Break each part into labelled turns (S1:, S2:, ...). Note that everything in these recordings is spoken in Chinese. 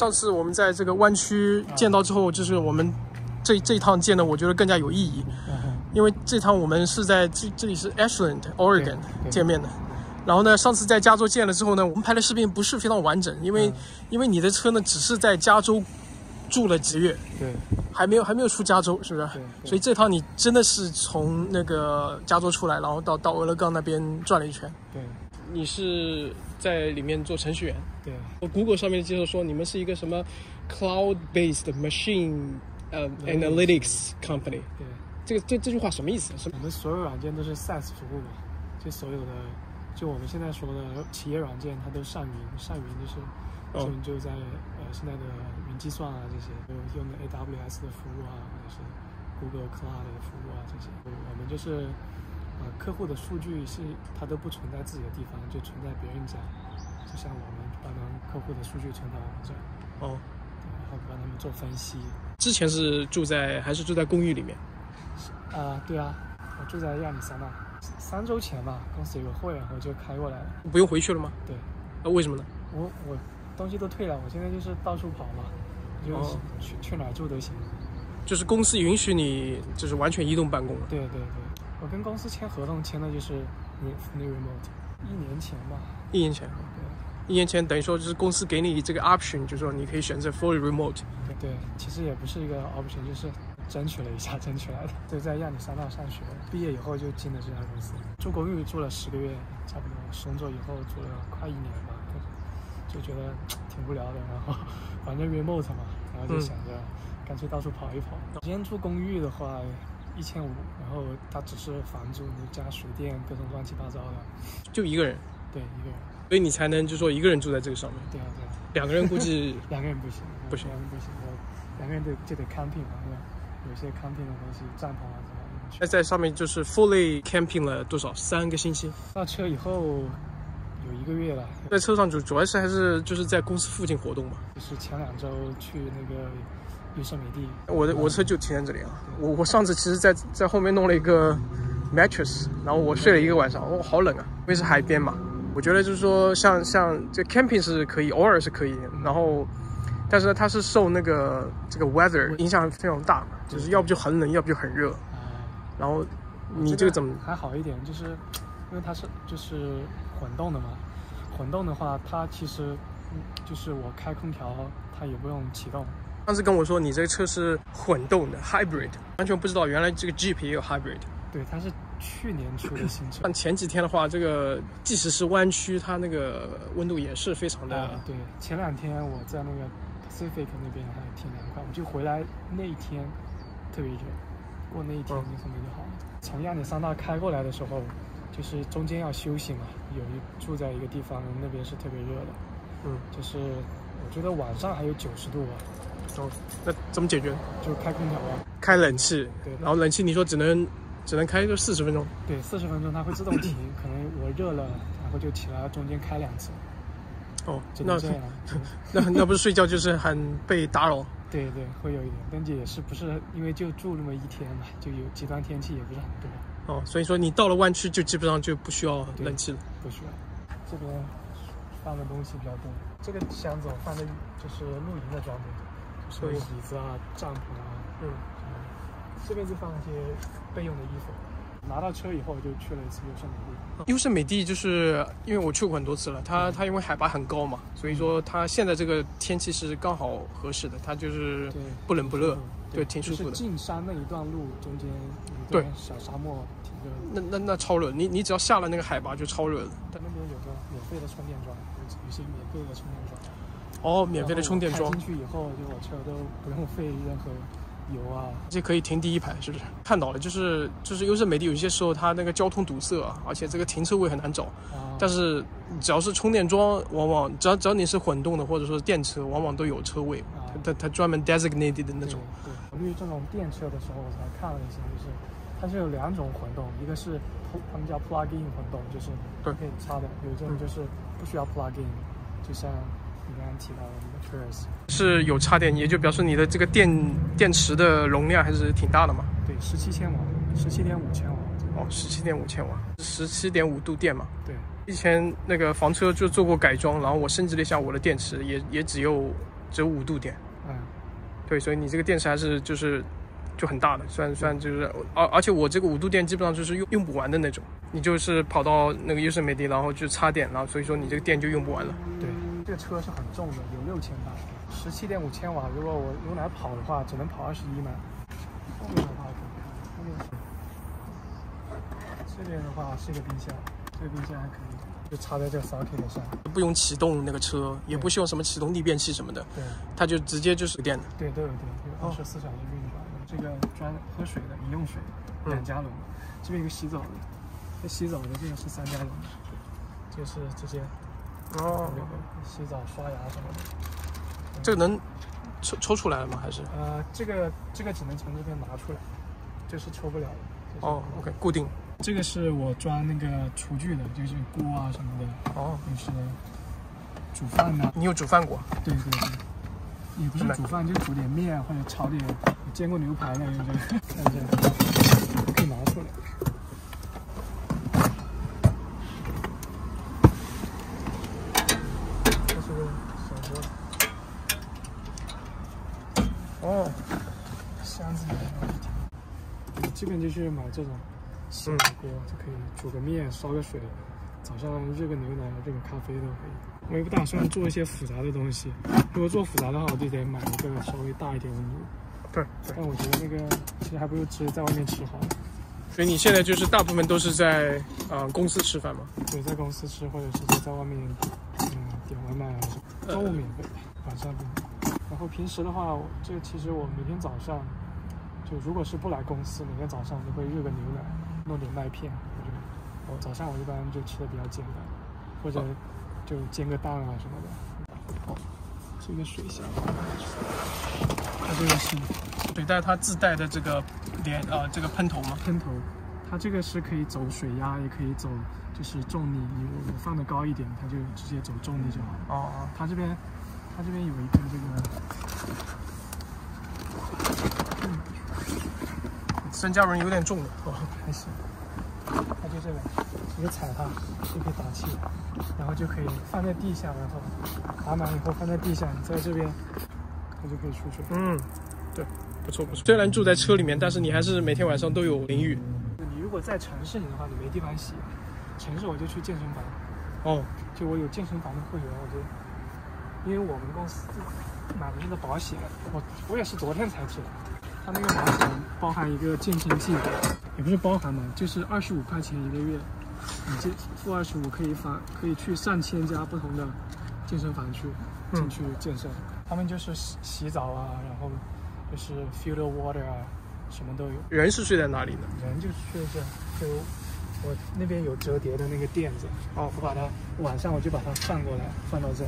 S1: 上次我们在这个湾区见到之后，就是我们这这一趟见的，我觉得更加有意义，因为这趟我们是在这这里是 Ashland Oregon 见面的。然后呢，上次在加州见了之后呢，我们拍的视频不是非常完整，因为因为你的车呢只是在加州住了几个月，
S2: 对，
S1: 还没有还没有出加州，是不是？所以这趟你真的是从那个加州出来，然后到到俄勒冈那边转了一圈。
S2: 对
S1: 你是在里面做程序员？
S2: 对
S1: 我 Google 上面的介绍说你们是一个什么 cloud-based machine 呃 analytics company。
S2: 对，
S1: 这个这这句话什么意思？
S2: 我们所有软件都是 SaaS 服务嘛，就所有的，就我们现在说的企业软件，它都上云，上云就是，
S1: 哦
S2: 上云就在呃现在的云计算啊这些，有用的 AWS 的服务啊，或者是 Google Cloud 的服务啊这些，我们就是呃客户的数据是它都不存在自己的地方，就存在别人家，就像我们帮忙客户的数据存到我们这儿，
S1: 哦，
S2: 对然后帮他们做分析。
S1: 之前是住在还是住在公寓里面？
S2: 啊、对啊，我住在亚利桑那，三周前吧，公司有个会，然后就开过来了。
S1: 不用回去了吗？
S2: 对，
S1: 那，为什么呢？
S2: 我我东西都退了，我现在就是到处跑嘛，就
S1: 哦
S2: 去、去哪儿住都行。
S1: 就是公司允许你就是完全移动办公了。
S2: 对对对，我跟公司签合同签的就是 new remote，一年前吧。
S1: 一年前，
S2: 对
S1: 一年前等于说就是公司给你这个 option，就是说你可以选择 fully remote。
S2: 对对，其实也不是一个 option，就是争取了一下 争取来的。对，在亚利桑那上学，毕业以后就进了这家公司，住公寓住了十个月，差不多。工作以后住了快一年吧，就觉得 挺无聊的。然后反正 remote 嘛，然后就想着干脆到处跑一跑。今天住公寓的话，一千五，然后它只是房租，你加水电各种乱七八糟的。
S1: 就一个人，
S2: 对，一个人。
S1: 所以你才能就说一个人住在这个上面。
S2: 对啊，对啊。
S1: 两个人估计
S2: 两个人不行，
S1: 不行
S2: 两个人不行，我两个人得就得 camping 嘛，对吧？有些 camping 的东西，帐篷啊什么的。
S1: 在在上面就是 fully camping 了多少？三个星期。
S2: 到车以后有一个月了，
S1: 在车上主主要是还是就是在公司附近活动嘛。
S2: 就是前两周去那个优胜美地，
S1: 我的我车就停在这里啊。我我上次其实在在后面弄了一个 mattress，然后我睡了一个晚上，哦，好冷啊，因为是海边嘛。我觉得就是说像像这 camping 是可以，偶尔是可以，然后但是呢它是受那个这个 weather 影响非常大嘛，就是要不就很冷，要不就很热。
S2: 啊、
S1: 然后你这个怎么？
S2: 还好一点？就是因为它是就是混动的嘛，混动的话，它其实嗯就是我开空调，它也不用启动。
S1: 上次跟我说你这个车是混动的 hybrid，完全不知道原来这个 Jeep 也有 hybrid。
S2: 对，它是去年出的新车。
S1: 但前几天的话，这个即使是弯曲，它那个温度也是非常的。
S2: 啊，对，前两天我在那个 Pacific 那边还挺凉快，我就回来那一天特别热，过那一天
S1: 嗯
S2: 就可能就好了。从亚利桑那开过来的时候，就是中间要休息嘛，有一住在一个地方，那边是特别热的，
S1: 嗯，
S2: 就是我觉得晚上还有九十度吧，
S1: 哦，那怎么解决？
S2: 就开空调啊，
S1: 开冷气，
S2: 对
S1: 然后冷气你说只能只能开个四十分钟，
S2: 对，四十分钟它会自动停，可能我热了，然后就起来中间开两次，
S1: 哦，那
S2: 这样。
S1: 那那不是睡觉就是很被打扰。
S2: 对对，会有一点，但这也是不是因为就住那么一天嘛，就有极端天气也不是很多，
S1: 哦，所以说你到了湾区就基本上就不需要冷气了。
S2: 不需要。这边放的东西比较多，这个箱子我放的就是露营的装备，就是
S1: 对
S2: 椅子啊、帐篷啊，
S1: 嗯。
S2: 这边就放一些备用的衣服。拿到车以后就去了一次优胜美地，
S1: 优胜美地就是因为我去过很多次了，它它因为海拔很高嘛，所以说它现在这个天气是刚好合适的，它就是不冷不热，对，
S2: 挺
S1: 挺舒服的
S2: 就是。进山那一段路中间有一
S1: 对
S2: 段小沙漠，挺热的。
S1: 那那那超热，你你只要下了那个海拔就超热了。
S2: 它那边有个免费的充电桩，有有些免费的充电桩。
S1: 哦，免费的充电桩
S2: 进去以后，就我车都不用费任何油啊。
S1: 这可以停第一排，是不是？看到了，就是就是优胜美地有些时候它那个交通堵塞啊，而且这个停车位很难找。
S2: 啊，
S1: 但是只要是充电桩，往往只要只要你是混动的或者说是电车，往往都有车位，
S2: 啊
S1: 它它它专门 designated 的那
S2: 对
S1: 种。
S2: 对，考虑这种电车的时候，我才看了一下，就是它是有两种混动，一个是他们叫 plug-in 混动，就是
S1: 对
S2: 可以插的；有一种就是不需要 plug-in，就像你刚刚提到的那个 Traverse，
S1: 是有插电，也就表示你的这个电电池的容量还是挺大的嘛。
S2: 对，十七千瓦，十七点五千瓦。
S1: 哦，十七点五千瓦，十七点五度电嘛。
S2: 对，
S1: 以前那个房车就做过改装，然后我升级了一下我的电池，也也只有只有五度电。
S2: 嗯，
S1: 对，所以你这个电池还是就是就很大的，算算就是，而而且我这个五度电基本上就是用用不完的那种，你就是跑到那个优胜美地，然后去插电，然后所以说你这个电就用不完了。
S2: 对，这个车是很重的，有六千八，十七点五千瓦。如果我用来跑的话，只能跑二十一迈。后面的话可以看，后面这边的话是一个冰箱，这个冰箱还可以，就插在这个 socket 上。
S1: 不用启动那个车，也不需要什么启动逆变器什么的，
S2: 对
S1: 它就直接就是电的。
S2: 对，都有电，有二十四小时运转的。这个专喝水的饮用水，
S1: 嗯
S2: 两加仑。这边有个洗澡的，这洗澡的这个是三加仑的，这个是直接
S1: 哦
S2: 那个洗澡、刷牙什么的。
S1: 这个能抽抽出来了吗？还是？
S2: 呃，这个这个只能从这边拿出来，这是抽不了的。
S1: 哦，OK，固定。
S2: 这个是我装那个厨具的，就是锅啊什么的，
S1: 哦，
S2: 就是煮饭的、
S1: 你有煮饭过？
S2: 对对对，也不是煮饭，就煮点面或者炒点煎过牛排那个，就看一下，可以拿出来。这是个小锅，
S1: 哦，
S2: 箱子里面有一条。你这边就是买这种小的锅，就可以煮个面、烧个水，早上热个牛奶、热个咖啡都可以。我也不打算做一些复杂的东西，如果做复杂的话，我就得买一个稍微大一点温度。
S1: 对对。
S2: 但我觉得那个其实还不如直接在外面吃好。
S1: 所以你现在就是大部分都是在呃公司吃饭吗？
S2: 对，在公司吃，或者是在外面，嗯，点外卖啊什么。中午免费，晚上不免。然后平时的话，我这其实我每天早上，就如果是不来公司，每天早上就会热个牛奶，弄点麦片。我就我早上我一般就吃的比较简单，或者就煎个蛋啊什么的。哦，这个水箱，它这个是
S1: 对，但是它自带的这个连呃这个喷头嘛。
S2: 喷头，它这个是可以走水压，也可以走就是重力。你我我放的高一点，它就直接走重力就好了。
S1: 哦哦，
S2: 它这边，它这边有一个这个，嗯
S1: 三加仑有点重的。
S2: 哦，还行。它就这个，直接踩它就可以打气，然后就可以放在地下，然后打满以后放在地下，你在这边，它就可以出去。
S1: 嗯，对，不错不错。虽然住在车里面，但是你还是每天晚上都有淋浴。
S2: 你如果在城市里的话，你没地方洗，城市我就去健身房。
S1: 哦，
S2: 就我有健身房的会员，我就因为我们公司买的那个保险，我我也是昨天才知道，它那个保险包含一个健身计，也不是包含嘛，就是二十五块钱一个月，你这付二十五可以返可以去上千家不同的健身房去进去健身，他们就是洗洗澡啊，然后就是 filter water 啊，什么都有。
S1: 人是睡在哪里呢？
S2: 人就睡在这，就我那边有折叠的那个垫子，
S1: 哦。
S2: 我把它晚上我就把它放过来，放到这，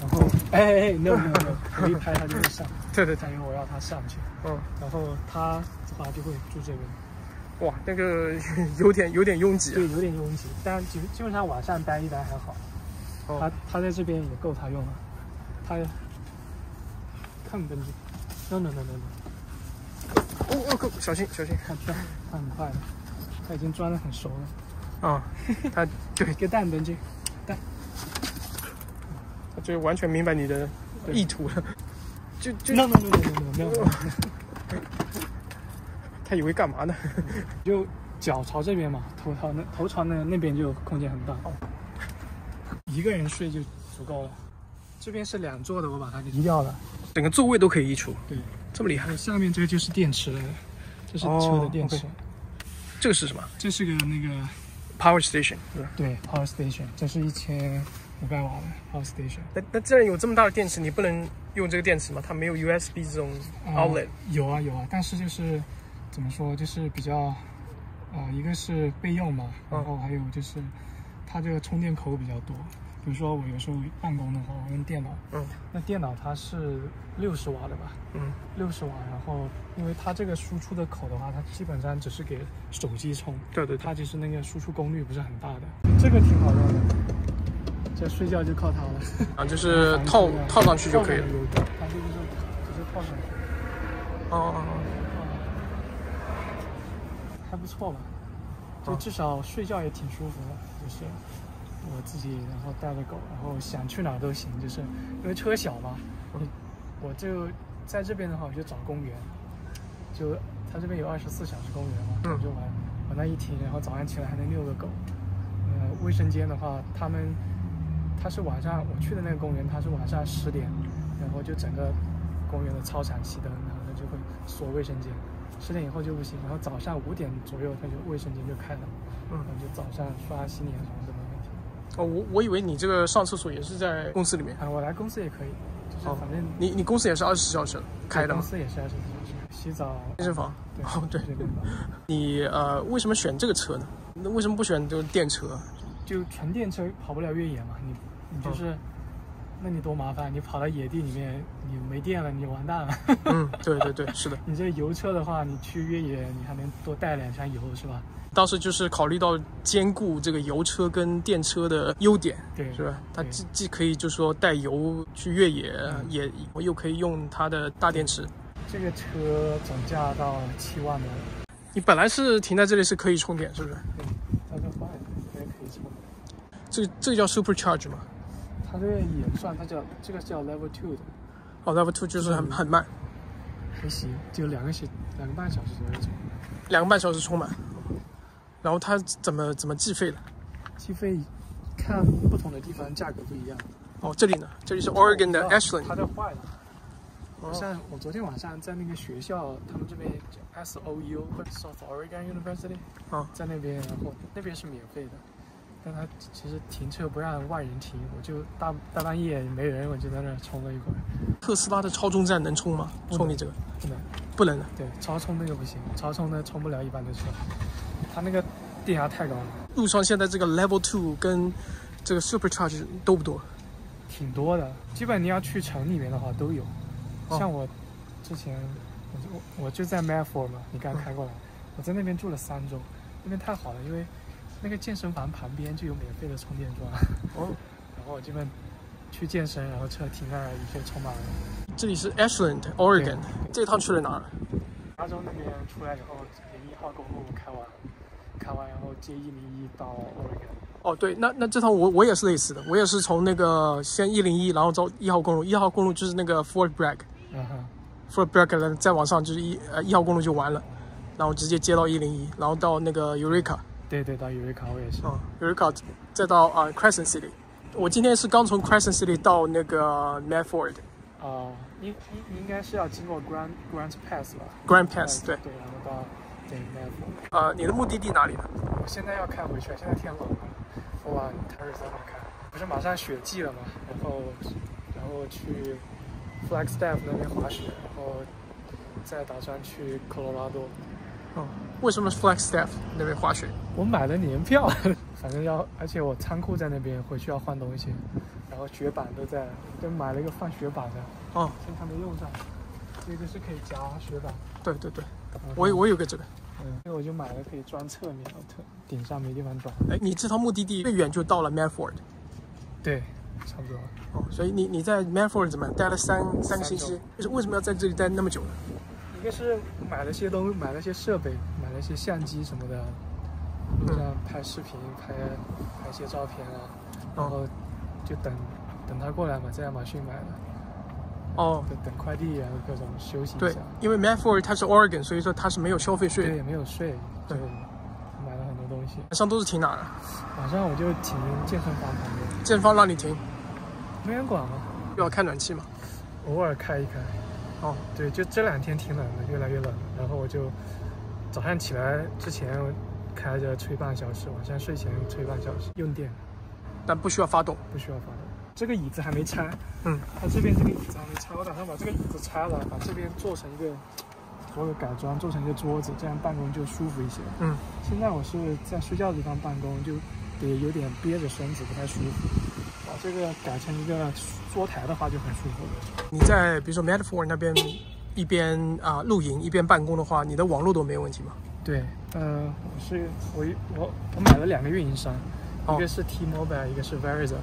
S2: 然后哎哎哎，no no no，我一拍它就会上，
S1: 对对
S2: 因为我要它上去，
S1: 嗯，
S2: 然后它这把就会住这边，
S1: 哇，那个 有点有点拥挤啊。
S2: 对，有点拥挤，但基基本上晚上待一待还好，
S1: 哦。
S2: 它它在这边也够它用了，它看本子，no no no no no，
S1: 哦哦，小心小心。
S2: 看它它很快的，它已经钻得很熟了，
S1: 啊！他对，
S2: 一个蛋本子。
S1: 他就完全明白你的意图了，就就
S2: no no no no no no no，
S1: 他以为干嘛呢？
S2: 就脚朝这边嘛，头朝那头朝那那边就空间很大，一个人睡就足够了。这边是两座的，我把它给移掉了。
S1: 整个座位都可以移除，
S2: 对，
S1: 这么厉害？
S2: 下面这个就是电池了，这是车的电池，
S1: 这个是什么
S2: 这是个那个
S1: ？Power station？
S2: 对 power station，这是一千五百瓦的 power station。
S1: 那那既然有这么大的电池，你不能用这个电池吗？它没有 USB 这种
S2: 呃
S1: outlet。
S2: 有啊有啊，但是就是怎么说，就是比较，呃，一个是备用嘛，
S1: 嗯
S2: 然后还有就是它这个充电口比较多。比如说我有时候办公的话，我用电脑，
S1: 嗯
S2: 那电脑它是六十瓦的吧，
S1: 嗯，
S2: 六十瓦，然后因为它这个输出的口的话，它基本上只是给手机充，
S1: 对对对。
S2: 它其实那个输出功率不是很大的。这个挺好用的，这睡觉就靠它了。
S1: 啊，就是套套上去就可以了。
S2: 它就是直接套上去。
S1: 哦哦哦，
S2: 还不错吧，就至少睡觉也挺舒服的，就是我自己，然后带着狗，然后想去哪都行，就是因为车小嘛，你我就在这边的话，我就找公园，就它这边有二十四小时公园嘛，
S1: 嗯
S2: 我就玩往那一停，然后早上起来还能遛个狗。呃，卫生间的话，他们它是晚上我去的那个公园，它是晚上十点，然后就整个公园的操场熄灯，然后它就会锁卫生间，十点以后就不行，然后早上五点左右它就卫生间就开了，
S1: 嗯
S2: 然后就早上刷洗脸什么都没问题。
S1: 哦，我我以为你这个上厕所也是在公司里面。
S2: 啊，我来公司也可以，就是
S1: 哦
S2: 反正
S1: 你你公司也是二十四小时开的吗？
S2: 公司也是二十四小时，洗澡、
S1: 健身房。
S2: 对，
S1: 哦对
S2: 健身房
S1: 你呃为什么选这个车呢？那为什么不选就是电车？
S2: 就纯电车跑不了越野嘛，你你就是，那你多麻烦，你跑到野地里面，你没电了，你完蛋了。
S1: 嗯，对对对，是的。
S2: 你这油车的话，你去越野，你还能多带两箱油，是吧？
S1: 当时就是考虑到兼顾这个油车跟电车的优点，
S2: 对，
S1: 是吧？它既既可以就是说带油去越野，
S2: 嗯
S1: 也又可以用它的大电池。
S2: 这个车总价到七万多，
S1: 你本来是停在这里是可以充电，是不是？
S2: 对，它这坏了，这个可以充。
S1: 这个这个叫 Supercharge 吗？
S2: 它这个也算，它叫这个叫 Level Two 的，
S1: 哦，Level Two 就是很很慢，
S2: 还行，就两个小两个半小时左右充。
S1: 两个半小时充满。然后它怎么怎么计费的？
S2: 计费看不同的地方价格不一样。
S1: 哦，这里呢，这里是 Oregon 的
S2: 它
S1: Ashland。
S2: 这坏了。
S1: 哦
S2: 像我昨天晚上在那个学校，他们这边叫 S O U South Oregon University，
S1: 哦
S2: 在那边，然后那边是免费的，但他其实停车不让外人停，我就大大半夜没人，我就在那儿充了一会儿。
S1: 特斯拉的超充站能充吗？充你这个
S2: 不能，
S1: 不能的。
S2: 对，超充那个不行，超充的充不了一般的车，它那个电压太高了，
S1: 路上现在这个 Level Two 跟这个 Supercharge 多不多？
S2: 挺多的。基本你要去城里面的话都有，
S1: 哦
S2: 像我之前我就我就在 Medford 嘛，你刚开过来，我在那边住了三周，那边太好了，因为那个健身房旁边就有免费的充电桩，
S1: 哦，
S2: 然后我这边去健身，然后车停那儿一就充满了。
S1: 这里是 Ashland Oregon。这趟去了哪儿？
S2: 加州那边出来以后，零一号公路开完，开完然后接一零一到 Oregon。
S1: 哦，对，那那这趟我我也是类似的，我也是从那个先一零一，然后走一号公路，一号公路就是那个 Fort Bragg，Fort
S2: 嗯哼
S1: ，Bragg 了，再往上就是一呃一号公路就完了，然后直接接到一零一，然后到那个 Eureka，
S2: 对对，到 Eureka 我也是。
S1: 啊、Eureka，再到啊、Crescent City。我今天是刚从 Crescent City 到那个 Medford
S2: 哦，应应应应该是要经过 Grand Grand Pass 吧
S1: Grand Pass，对，
S2: 对，然后到对 Medford。
S1: 呃，你的目的地哪里呢？
S2: 我现在要开回去，现在天冷了，我往 Arizona 开，不是马上雪季了吗，然后然后去 Flagstaff 那边滑雪，然后再打算去科罗拉多。
S1: 哦，为什么 Flagstaff 那边滑雪？
S2: 我买了年票，反正要，而且我仓库在那边，回去要换东西，然后雪板都在，就买了一个放雪板的，
S1: 哦，
S2: 现在还没用上。这个是可以夹雪板，
S1: 对对对，我我有个这个。
S2: 嗯，这个我就买了可以装侧面，我特顶上没地方装。
S1: 哎，你这趟目的地最远就到了 Medford，
S2: 对，差不多。
S1: 哦，所以你你在 Medford 怎么样？待了三三个星期就是为什么要在这里待那么久呢？
S2: 一个是买了些东，买了些设备，买了些相机什么的，路上拍视频、拍拍一些照片啊，然后就等等他过来嘛，在亚马逊买的，
S1: 哦，
S2: 就等快递，啊各种休息一
S1: 对
S2: 下。，
S1: 因为 Medford 它是 Oregon，所以说它是没有消费税
S2: 对，也没有税，
S1: 对
S2: 买了很多东西。
S1: 晚上都是停哪儿啊？
S2: 晚上我就停健身房旁边，
S1: 健身房让你停，
S2: 没人管嘛，
S1: 又要开暖气嘛。
S2: 偶尔开一开。
S1: 哦，
S2: 对，就这两天挺冷的，越来越冷。然后我就早上起来之前开着吹半小时，晚上睡前吹半小时，用电
S1: 但不需要发动。
S2: 不需要发动。这个椅子还没拆，
S1: 嗯，
S2: 它这边这个椅子还没拆，我打算把这个椅子拆了，把这边做成一个做个改装，做成一个桌子，这样办公就舒服一些。
S1: 嗯，
S2: 现在我是在睡觉的地方办公，就得有点憋着身子，不太舒服。把这个改成一个桌台的话就很舒服了。
S1: 你在比如说 Medford 那边一边啊、露营一边办公的话，你的网络都没有问题吗？
S2: 对，呃，我是我我我买了两个运营商，
S1: 哦。
S2: 一个是 T-Mobile，一个是 Verizon，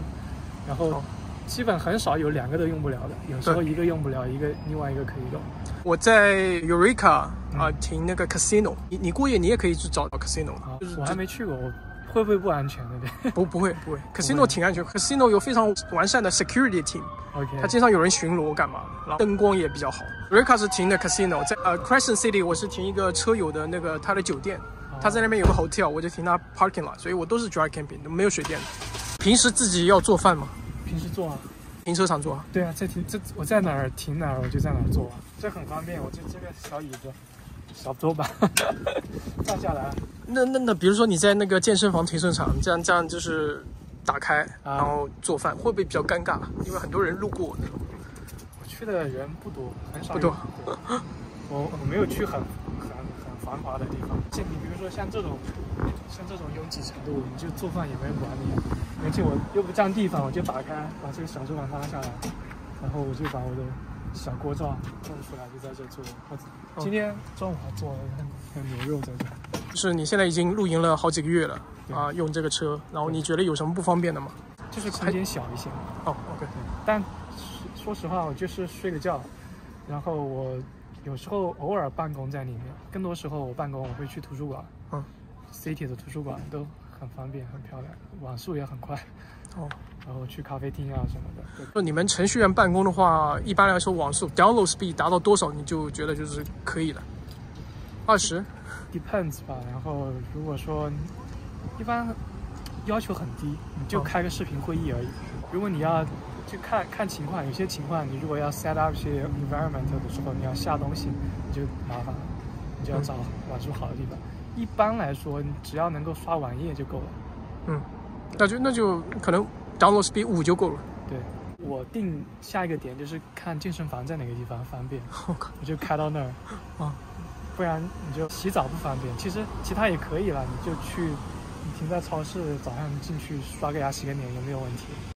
S2: 然后
S1: 哦
S2: 基本很少有两个都用不了的，有时候一个用不了，一个另外一个可以用。
S1: 我在 Eureka 啊、
S2: 嗯。
S1: 停那个 casino，你你过夜你也可以去找到 casino
S2: 啊
S1: 就是，
S2: 我还没去过，我会不会不安全那边
S1: 不 不会不会，casino 挺安全，casino 有非常完善的 security
S2: team，？OK，
S1: 它经常有人巡逻干嘛，然后灯光也比较好。Rica 是停的 casino，在呃 Crescent City 我是停一个车友的那个他的酒店，他在那边有个 hotel，我就停他 parking lot，所以我都是 dry camping，没有水电。平时自己要做饭吗？
S2: 平时做啊。
S1: 停车场做啊？
S2: 对啊，这停这我在哪儿停哪儿，我就在哪儿做啊，这很方便。我就这个小椅子，小桌板，放下来。
S1: 那那那，比如说你在那个健身房停车场，这样这样就是打开，
S2: 啊
S1: 然后做饭，会不会比较尴尬？因为很多人路过那种。
S2: 我去的人不多，很少
S1: 不多
S2: 我我没有去很很很繁华的地方。像你比如说像这种像这种拥挤程度，你就做饭也没人管你。而且我又不占地方，我就打开把这个小桌板拉下来，然后我就把我的小锅灶弄出来，就在这做。今天中午还做了牛肉在这。
S1: 就是你现在已经露营了好几个月了
S2: 对
S1: 啊，用这个车，然后你觉得有什么不方便的吗？
S2: 就是空间小一些。
S1: 哦，OK，
S2: 但说说实话，我就是睡个觉，然后我有时候偶尔办公在里面，更多时候我办公我会去图书馆，
S1: 嗯
S2: ，City 的图书馆都很方便，很漂亮，网速也很快，
S1: 哦。
S2: 然后去咖啡厅啊什么的。对
S1: 就你们程序员办公的话，一般来说网速 download speed 达到多少你就觉得就是可以了？二十
S2: ？Depends 吧。然后如果说一般要求很低，你就
S1: 哦
S2: 开个视频会议而已。如果你要就看看情况，有些情况你如果要 set up 一些 environment 的时候，你要下东西，你就麻烦了，你就要找网速好的地方。一般来说，你只要能够刷网页就够了。
S1: 嗯，那就那就可能 download speed 五就够了。
S2: 对，我定下一个点就是看健身房在哪个地方方便，
S1: 我靠，
S2: 我就开到那儿。
S1: 啊，
S2: 不然你就洗澡不方便。其实其他也可以了，你就去，你停在超市，早上进去刷个牙、洗个脸也没有问题。